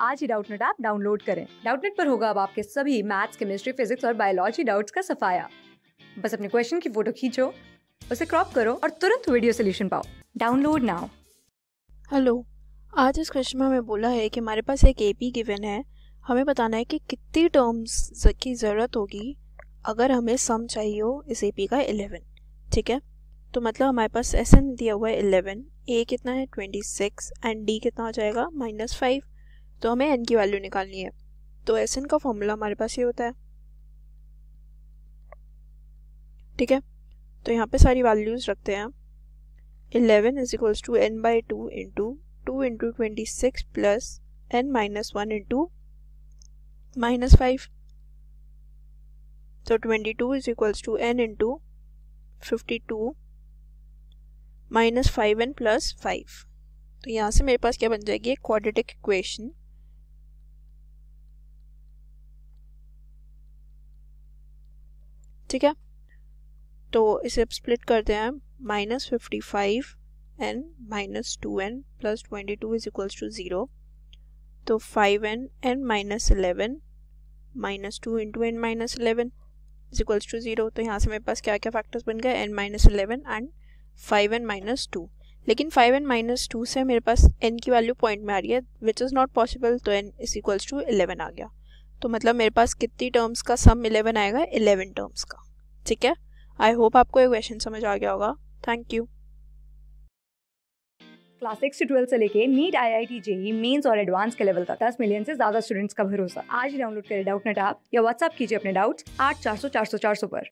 आज ही Doubtnut app download करें। डाउटनेट पर होगा अब आपके सभी मैथ्स, केमिस्ट्री, फिजिक्स और बायोलॉजी डाउट्स का सफाया। बस अपने क्वेश्चन की फ़ोटो खींचो, उसे क्रॉप करो और तुरंत वीडियो सोल्यूशन पाओ। Download now. हेलो, आज इस क्वेश्चन में हमें बोला है कि हमारे पास एक ए पी गिवन है। हमें बताना है कि कितनी टर्म्स की ज़रूरत होगी अगर हमें सम चाहिए हो इस ए पी का 11 ठीक है? तो मतलब हमारे पास एस एन दिया हुआ है 11 ए कितना है? 26 एंड डी कितना हो जाएगा? माइनस फाइव तो हमें एन की वैल्यू निकालनी है। तो एस एन का फॉर्मूला हमारे पास ये होता है। ठीक है? तो यहाँ पे सारी वैल्यूज़ रखते हैं eleven is equals to n by two into two into twenty six plus n minus one into minus five तो twenty two is equals to n into fifty two minus five n plus five तो यहाँ से मेरे पास क्या बन जाएगी? Quadratic equation ठीक है? तो इसे अब स्प्लिट करते हैं। Minus fifty five n minus two n plus twenty two is equals to zero तो five n n minus eleven minus two into n minus eleven is equals to zero तो यहाँ से मेरे पास क्या क्या फैक्टर्स बन गए? N minus eleven and five n minus two लेकिन फाइव एन माइनस टू से मेरे पास एन की वैल्यू पॉइंट में आ रही है विच इज़ नॉट पॉसिबल तो n is equals to eleven आ गया। तो मतलब मेरे पास कितनी टर्म्स का सम इलेवन आएगा? इलेवन टर्म्स का। ठीक है? आई होप आपको ये क्वेश्चन समझ आ गया होगा। थैंक यू क्लास सिक्स से ट्वेल्थ से लेके NEET I I T JEE mains और एडवांस के लेवल का दस मिलियन से ज़्यादा स्टूडेंट्स का भरोसा। आज डाउनलोड करें डाउट नेट ऐप या व्हाट्सअप कीजिए अपने डाउट्स आठ चार सौ चार सौ चार सौ पर।